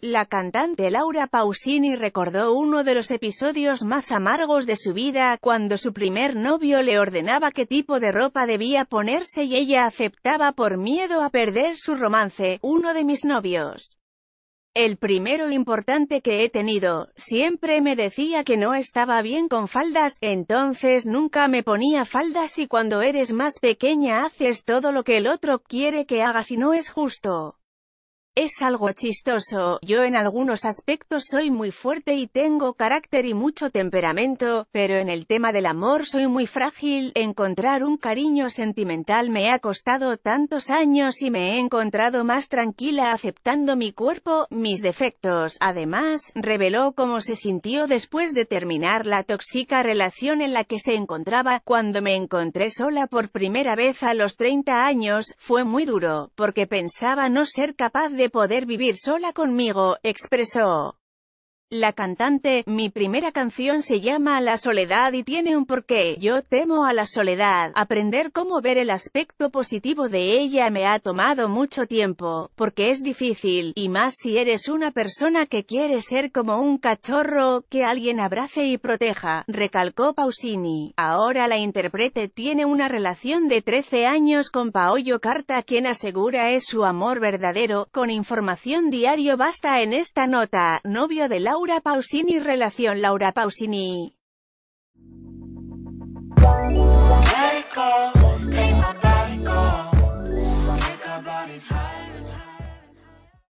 La cantante Laura Pausini recordó uno de los episodios más amargos de su vida, cuando su primer novio le ordenaba qué tipo de ropa debía ponerse y ella aceptaba por miedo a perder su romance, uno de mis novios. El primero importante que he tenido, siempre me decía que no estaba bien con faldas, entonces nunca me ponía faldas y cuando eres más pequeña haces todo lo que el otro quiere que hagas y no es justo. Es algo chistoso, yo en algunos aspectos soy muy fuerte y tengo carácter y mucho temperamento, pero en el tema del amor soy muy frágil, encontrar un cariño sentimental me ha costado tantos años y me he encontrado más tranquila aceptando mi cuerpo, mis defectos. Además, reveló cómo se sintió después de terminar la tóxica relación en la que se encontraba, cuando me encontré sola por primera vez a los 30 años, fue muy duro, porque pensaba no ser capaz de poder vivir sola conmigo, expresó. La cantante, mi primera canción se llama La soledad y tiene un porqué. Yo temo a la soledad. Aprender cómo ver el aspecto positivo de ella me ha tomado mucho tiempo, porque es difícil, y más si eres una persona que quiere ser como un cachorro, que alguien abrace y proteja, recalcó Pausini. Ahora la intérprete tiene una relación de 13 años con Paolo Carta quien asegura es su amor verdadero, con información diario basta en esta nota, novio de la Laura Pausini Relación Laura Pausini